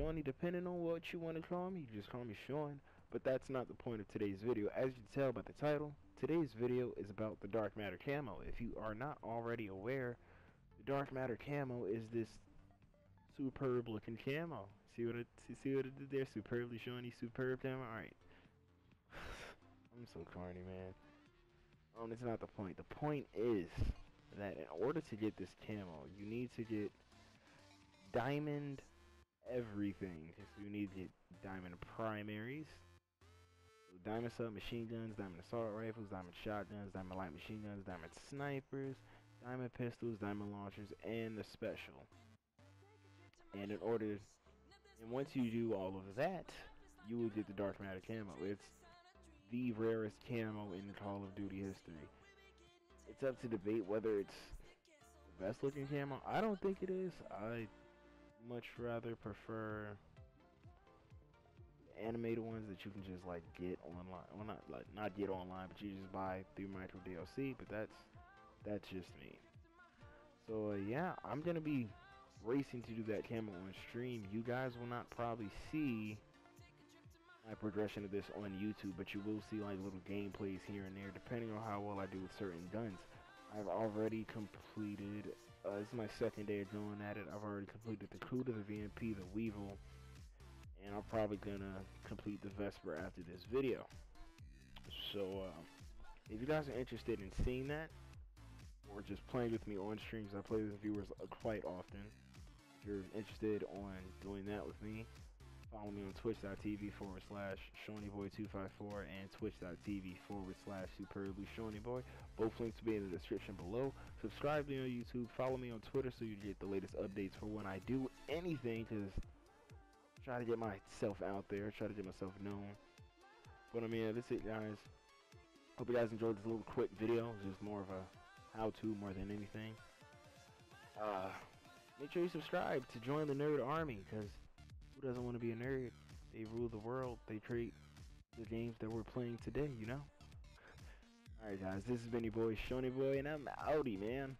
Shawnee, depending on what you want to call me. You just call me Sean. But that's not the point of today's video. As you can tell by the title, today's video is about the Dark Matter camo. If you are not already aware, the Dark Matter camo is this superb looking camo. See what it see what it did there? Superbly Shawnee, superb camo. Alright. I'm so corny, man. Um, oh, that's not the point. The point is that in order to get this camo, you need to get diamond everything. So you need to get diamond primaries, diamond submachine guns, diamond assault rifles, diamond shotguns, diamond light machine guns, diamond snipers, diamond pistols, diamond launchers, and the special. And in order, and once you do all of that, you will get the dark matter camo. It's the rarest camo in Call of Duty history. It's up to debate whether it's the best looking camo. I don't think it is. I much rather prefer animated ones that you can just like get online. Well, not like not get online, but you just buy through micro DLC. But that's that's just me. So uh, yeah, I'm gonna be racing to do that camo on stream. You guys will not probably see my progression of this on YouTube, but you will see like little gameplays here and there, depending on how well I do with certain guns. I've already completed, uh, this is my second day of doing at it, I've already completed the Kuda, the VMP, the Weevil, and I'm probably gonna complete the Vesper after this video. So, uh, if you guys are interested in seeing that, or just playing with me on streams, I play with viewers quite often. If you're interested on doing that with me, follow me on twitch.tv forward slash ShawneeBoy254 and twitch.tv forward slash superbly ShawneeBoy. Both links will be in the description below. Subscribe to me on YouTube, follow me on Twitter so you get the latest updates for when I do anything because try to get myself out there, try to get myself known. But I mean, that's it guys. Hope you guys enjoyed this little quick video. Just more of a how-to more than anything. Uh, make sure you subscribe to join the nerd army because who doesn't want to be a nerd? They rule the world. They create the games that we're playing today, you know? Alright guys, this has been your boy Shoney Boy and I'm outie man.